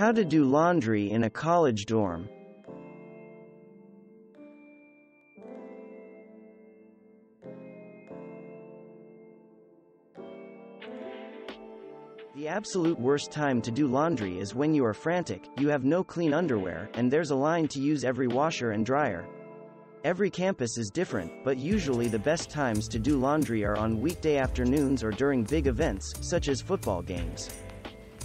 How to do laundry in a college dorm. The absolute worst time to do laundry is when you are frantic, you have no clean underwear, and there's a line to use every washer and dryer. Every campus is different, but usually the best times to do laundry are on weekday afternoons or during big events, such as football games.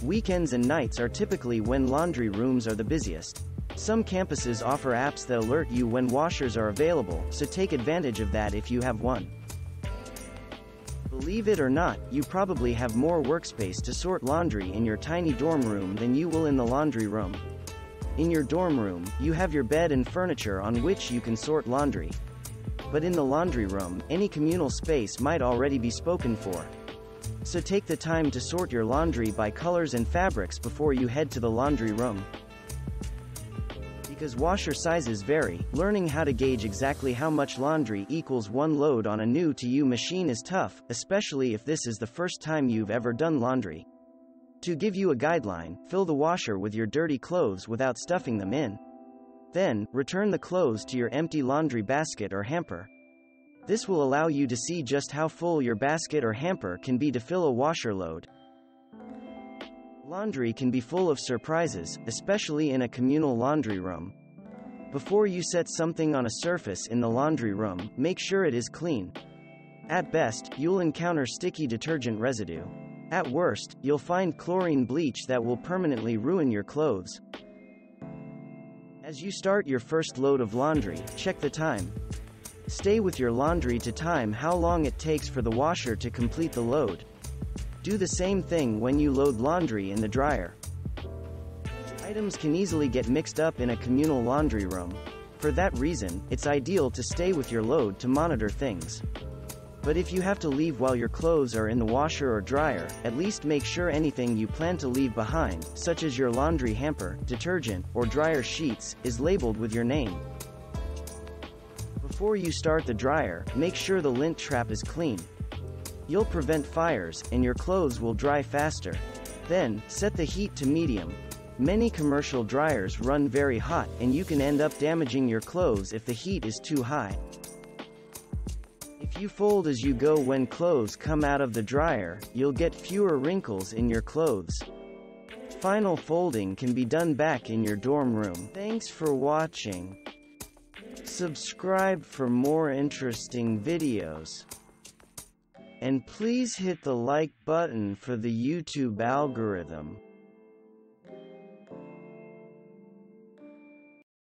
Weekends and nights are typically when laundry rooms are the busiest. Some campuses offer apps that alert you when washers are available, so take advantage of that if you have one. Believe it or not, you probably have more workspace to sort laundry in your tiny dorm room than you will in the laundry room. In your dorm room, you have your bed and furniture on which you can sort laundry. But in the laundry room, any communal space might already be spoken for. So take the time to sort your laundry by colors and fabrics before you head to the laundry room. Because washer sizes vary, learning how to gauge exactly how much laundry equals one load on a new to you machine is tough, especially if this is the first time you've ever done laundry. To give you a guideline, fill the washer with your dirty clothes without stuffing them in. Then, return the clothes to your empty laundry basket or hamper. This will allow you to see just how full your basket or hamper can be to fill a washer load. Laundry can be full of surprises, especially in a communal laundry room. Before you set something on a surface in the laundry room, make sure it is clean. At best, you'll encounter sticky detergent residue. At worst, you'll find chlorine bleach that will permanently ruin your clothes. As you start your first load of laundry, check the time. Stay with your laundry to time how long it takes for the washer to complete the load. Do the same thing when you load laundry in the dryer. Items can easily get mixed up in a communal laundry room. For that reason, it's ideal to stay with your load to monitor things. But if you have to leave while your clothes are in the washer or dryer, at least make sure anything you plan to leave behind, such as your laundry hamper, detergent, or dryer sheets, is labeled with your name. Before you start the dryer, make sure the lint trap is clean. You'll prevent fires, and your clothes will dry faster. Then, set the heat to medium. Many commercial dryers run very hot, and you can end up damaging your clothes if the heat is too high. If you fold as you go when clothes come out of the dryer, you'll get fewer wrinkles in your clothes. Final folding can be done back in your dorm room. Thanks for watching. Subscribe for more interesting videos. And please hit the like button for the YouTube algorithm.